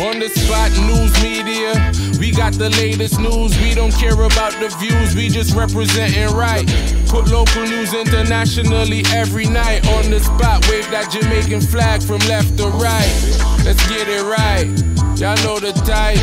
On the spot news media, we got the latest news. We don't care about the views, we just representing right. Put local news internationally every night. On the spot, wave that Jamaican flag from left to right. Let's get it right. Y'all know the type.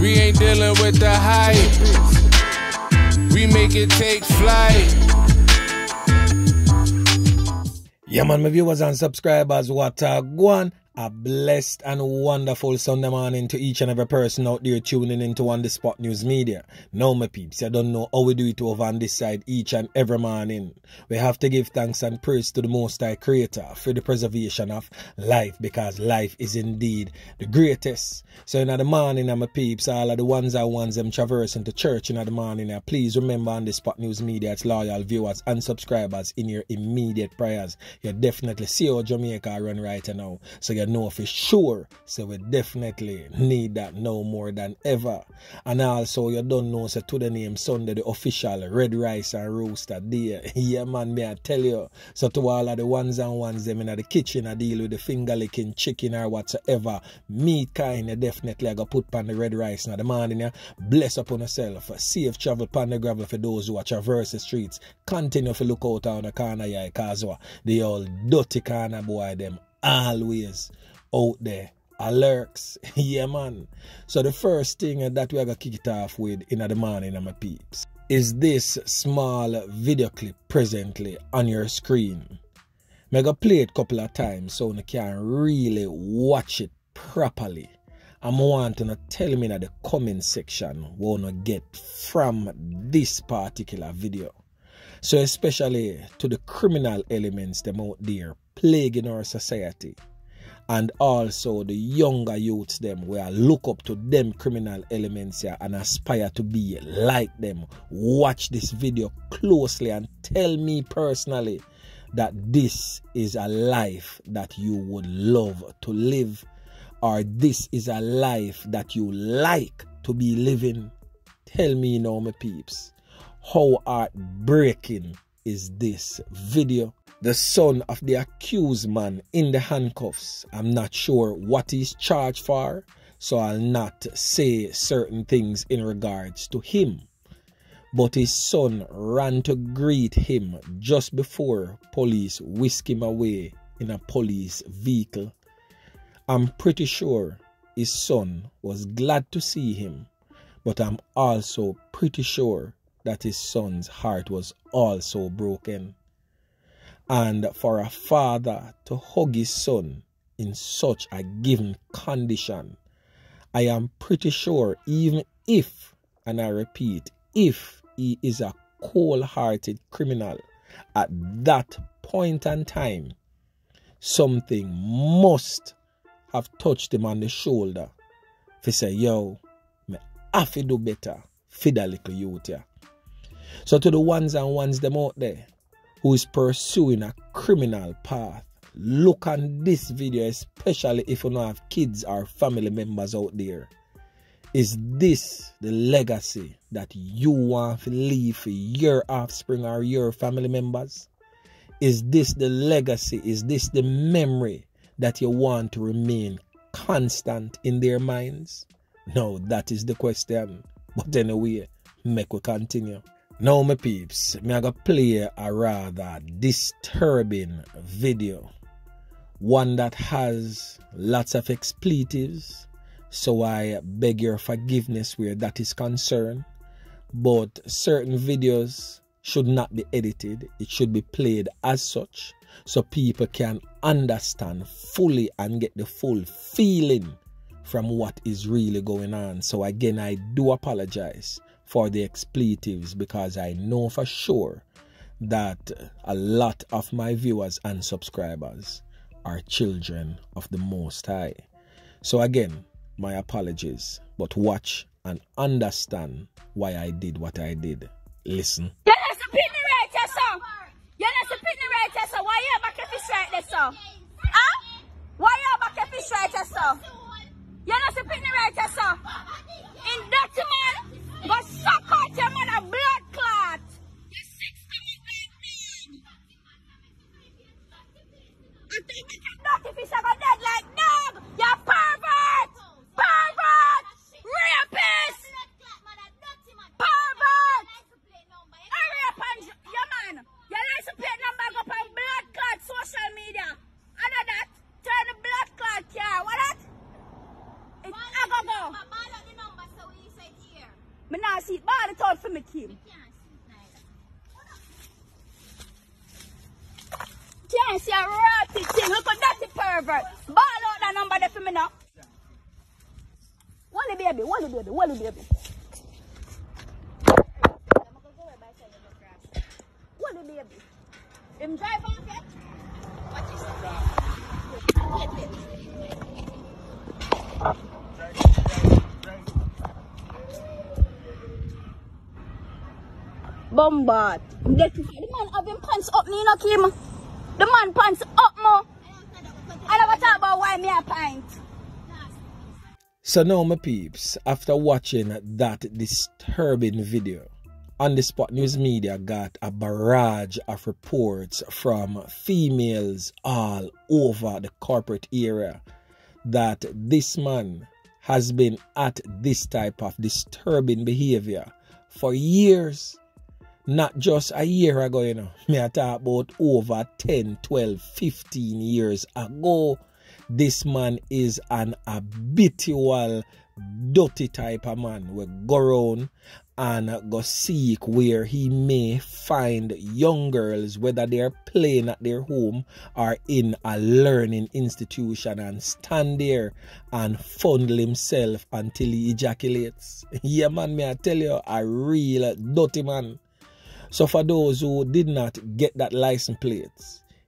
We ain't dealing with the hype. We make it take flight. Yeah, man, my viewers and subscribers, what a go on. A blessed and wonderful Sunday morning to each and every person out there tuning into On The Spot News Media. Now, my peeps, I don't know how we do it over on this side each and every morning. We have to give thanks and praise to the Most High Creator for the preservation of life because life is indeed the greatest. So, in the morning, my peeps, all of the ones I want them traversing to church in the morning, now, please remember On The Spot News Media, it's loyal viewers and subscribers in your immediate prayers. You definitely see how Jamaica run right now. So, you know for sure. So we definitely need that now more than ever. And also you don't know so to the name Sunday the official red rice and rooster day. yeah man may I tell you. So to all of the ones and ones them in the kitchen I deal with the finger licking chicken or whatsoever. Meat kind you definitely I go put on the red rice now the morning yeah. Bless upon yourself. Safe travel pan the gravel for those who are traverse the streets. Continue to look out on the corner yeah cause uh, the old dirty corner boy them always out there. Alerts. yeah, man. So the first thing that we're going to kick it off with in the morning, my peeps, is this small video clip presently on your screen. To play it a couple of times so you can really watch it properly. I'm wanting to tell me in the comment section what you get from this particular video. So especially to the criminal elements them out there plaguing our society. And also the younger youths them where look up to them criminal elements here and aspire to be like them. Watch this video closely and tell me personally that this is a life that you would love to live or this is a life that you like to be living. Tell me now my peeps how heartbreaking is this video the son of the accused man in the handcuffs. I'm not sure what he's charged for, so I'll not say certain things in regards to him. But his son ran to greet him just before police whisked him away in a police vehicle. I'm pretty sure his son was glad to see him, but I'm also pretty sure that his son's heart was also broken and for a father to hug his son in such a given condition, I am pretty sure, even if, and I repeat, if he is a cold hearted criminal, at that point and time, something must have touched him on the shoulder to say, yo, me have to do better for that little youth here. So to the ones and ones them out there, who is pursuing a criminal path, look on this video, especially if you don't have kids or family members out there. Is this the legacy that you want to leave for your offspring or your family members? Is this the legacy? Is this the memory that you want to remain constant in their minds? No, that is the question. But anyway, make we continue. Now, my peeps, me I play a rather disturbing video. One that has lots of expletives, so I beg your forgiveness where that is concerned. But certain videos should not be edited, it should be played as such so people can understand fully and get the full feeling from what is really going on. So, again, I do apologize for the expletives because I know for sure that a lot of my viewers and subscribers are children of the Most High. So, again, my apologies, but watch and understand why I did what I did. Listen. You're not right sir. In man. Go suck out your mother blood clot. You sick stomach like dog. I think you can dirty fish are dead like dog. You pervert. seat. Ball it out for me, Kim. Can't see a rotty thing. Look at that pervert. Ball out that number there for me now. Wally baby, Wally baby, Wally baby. Wally baby. Him drive off yet? Bombard. The man have him pants up, me, Kim. The man pants up more. I never talk about why me a pint. So now, my peeps, after watching that disturbing video, on the spot news media got a barrage of reports from females all over the corporate area that this man has been at this type of disturbing behavior for years not just a year ago, you know. Me I talk about over 10, 12, 15 years ago. This man is an habitual dirty type of man. We go around and go seek where he may find young girls, whether they're playing at their home or in a learning institution, and stand there and fondle himself until he ejaculates. Yeah, man, may I tell you, a real dirty man. So for those who did not get that license plate,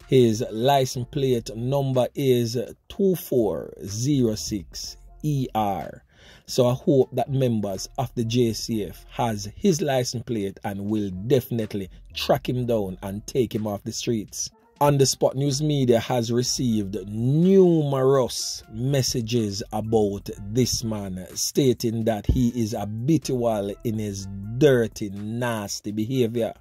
his license plate number is 2406ER. So I hope that members of the JCF has his license plate and will definitely track him down and take him off the streets. On the Spot News Media has received numerous messages about this man stating that he is habitual in his dirty, nasty behavior.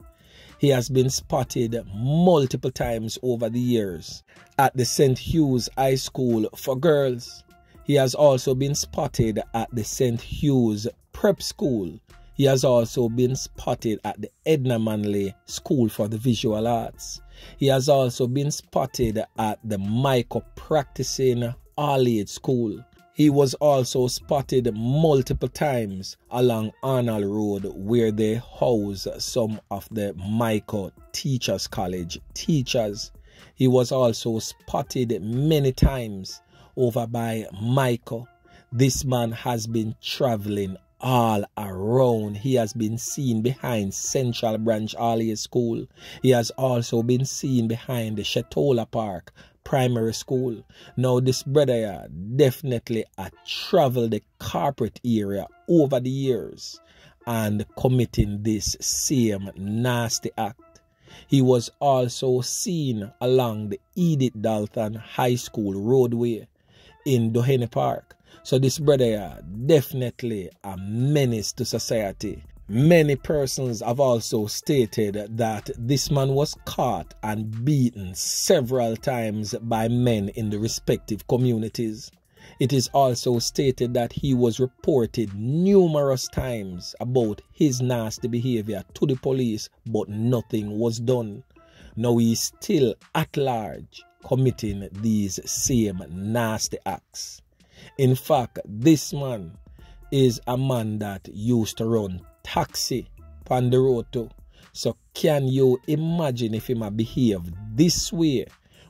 He has been spotted multiple times over the years at the St. Hugh's High School for Girls. He has also been spotted at the St. Hugh's Prep School. He has also been spotted at the Edna Manley School for the Visual Arts. He has also been spotted at the Mico practicing all school. He was also spotted multiple times along Arnold Road where they house some of the Mico Teachers College teachers. He was also spotted many times over by Mico. This man has been traveling all around. He has been seen behind Central Branch Alia School. He has also been seen behind the Chetolah Park Primary School. Now, this brother definitely a traveled the corporate area over the years and committing this same nasty act. He was also seen along the Edith Dalton High School roadway in Duhaney Park so this brother uh, definitely a menace to society. Many persons have also stated that this man was caught and beaten several times by men in the respective communities. It is also stated that he was reported numerous times about his nasty behavior to the police, but nothing was done. Now he is still at large committing these same nasty acts. In fact, this man is a man that used to run taxi on the road too. So can you imagine if he might behave this way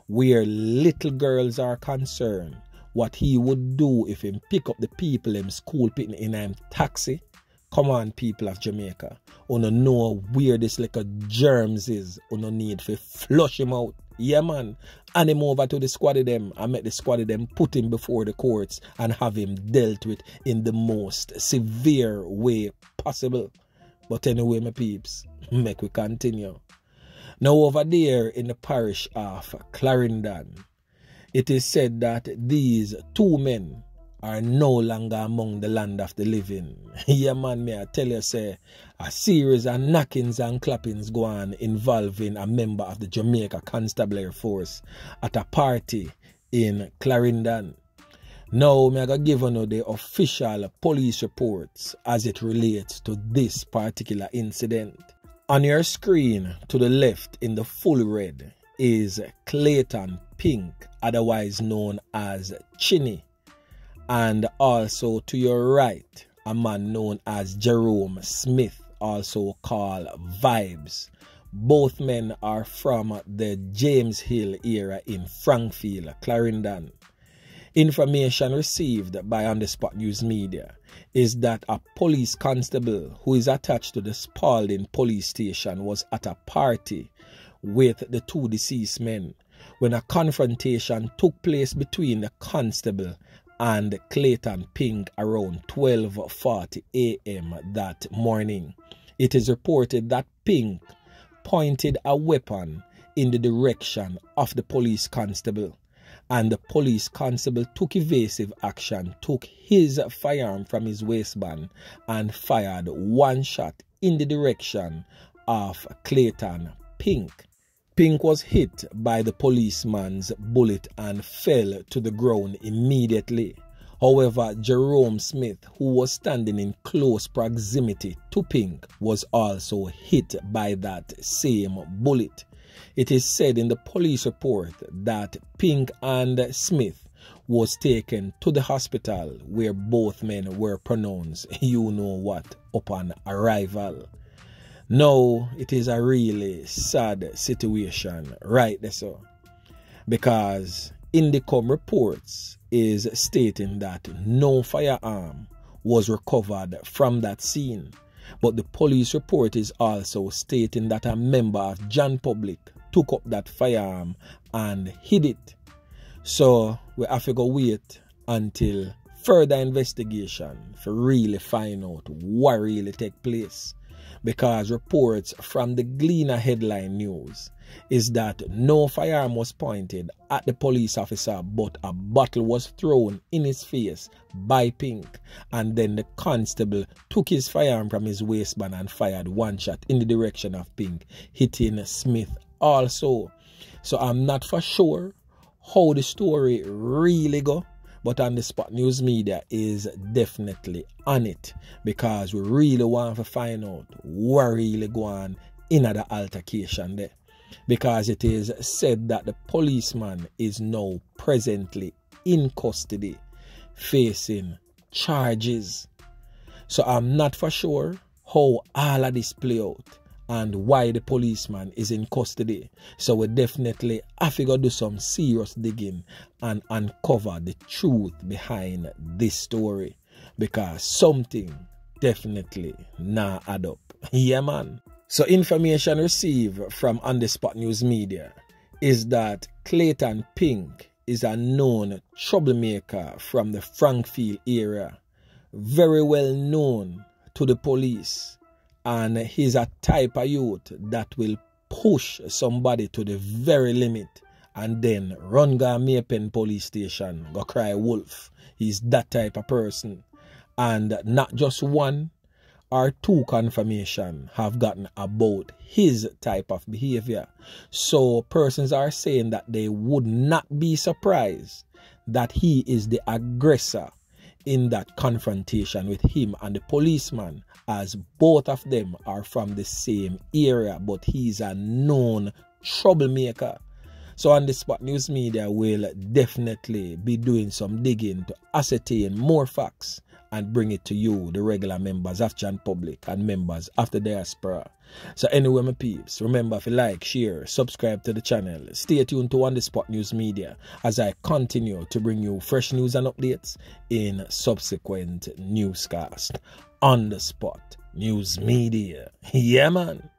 where little girls are concerned? What he would do if he pick up the people in school picking in a taxi? Come on, people of Jamaica. Uno know where this little germs is. Uno need to flush him out. Yeah, man. And him over to the squad of them. I met the squad of them put him before the courts and have him dealt with in the most severe way possible. But anyway, my peeps, make we continue. Now, over there in the parish of Clarendon, it is said that these two men are no longer among the land of the living. yeah, man, may I tell you, say, a series of knockings and clappings go on involving a member of the Jamaica Constabulary Force at a party in Clarendon. Now, me I give you the official police reports as it relates to this particular incident. On your screen to the left in the full red is Clayton Pink, otherwise known as Chinny and also to your right a man known as Jerome Smith, also called Vibes. Both men are from the James Hill era in Frankfield, Clarendon. Information received by On the Spot News Media is that a police constable who is attached to the Spalding police station was at a party with the two deceased men when a confrontation took place between the constable and Clayton Pink around 12:40 a.m. that morning. It is reported that Pink pointed a weapon in the direction of the police constable and the police constable took evasive action, took his firearm from his waistband and fired one shot in the direction of Clayton Pink. Pink was hit by the policeman's bullet and fell to the ground immediately. However, Jerome Smith, who was standing in close proximity to Pink, was also hit by that same bullet. It is said in the police report that Pink and Smith was taken to the hospital where both men were pronounced you know what upon arrival. Now it is a really sad situation right there so because INDECOM reports is stating that no firearm was recovered from that scene. But the police report is also stating that a member of Jan Public took up that firearm and hid it. So we have to go wait until further investigation for really find out what really take place because reports from the Gleaner headline news is that no firearm was pointed at the police officer, but a bottle was thrown in his face by Pink. And then the constable took his firearm from his waistband and fired one shot in the direction of Pink, hitting Smith also. So I'm not for sure how the story really go but on the spot news media is definitely on it. Because we really want to find out what really going in the altercation there. Because it is said that the policeman is now presently in custody facing charges. So i'm not for sure how all of this play out and why the policeman is in custody. So we definitely have to do some serious digging and uncover the truth behind this story because something definitely not add up. yeah, man. So information received from On The Spot News Media is that Clayton Pink is a known troublemaker from the Frankfield area, very well known to the police and he's a type of youth that will push somebody to the very limit and then run go May Pen police station, go cry wolf. He's that type of person. And not just one or two confirmation have gotten about his type of behavior. So persons are saying that they would not be surprised that he is the aggressor in that confrontation with him and the policeman as both of them are from the same area but he's a known troublemaker. So on the spot news media will definitely be doing some digging to ascertain more facts and bring it to you, the regular members of Jan Public and members the diaspora. So anyway, my peeps, remember to like, share, subscribe to the channel. Stay tuned to On The Spot News Media as I continue to bring you fresh news and updates in subsequent newscast. On The Spot News Media. Yeah, man.